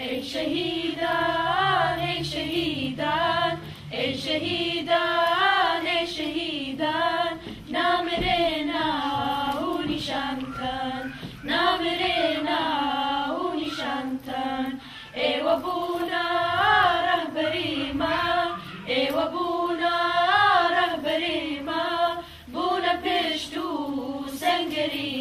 ای شهیدان ای شهیدان ای شهیدان ای شهیدان نامرنا و نشانتان نامرنا و نشانتان ای وبونا رهبری ما ای وبونا رهبری ما. بونا پشتو سنگری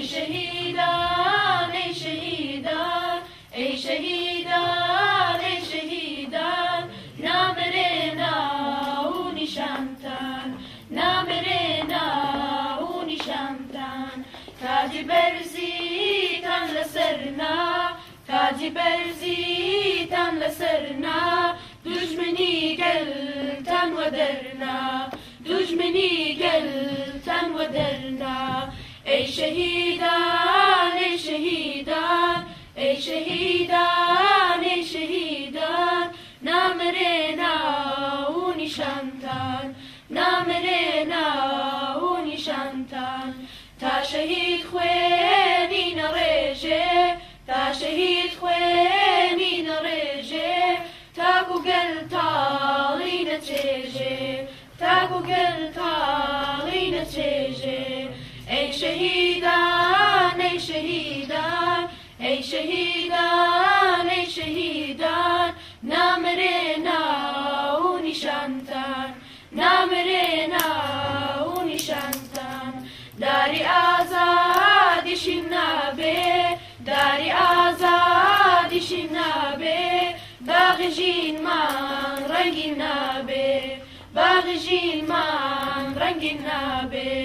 Ey şehidan, ey şehidan, ey şehidan, ey şehidan, namere na u nişantan, na mere na u nişantan, kadi berzi tan la serna, kadi berzi tan la serna, düşmeni gel tan ve derna, düşmeni gel tan ve derna, ey şehid تا گل تاغی نتیجه ای شهیدان ای شهیدان ای شهیدان ای شهیدان نامره ناو نشانتان نامره ناو نشانتان داری آزادی نابه داری آزادی نابه باغ جین من رنگی نابه ژینمان ڕەنگی نابێ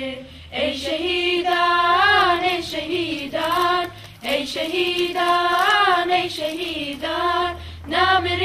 ئەی شەهیدان ئەی شەهیدان ئەی شەهیدان ئەی شەهیدان نامرێنا و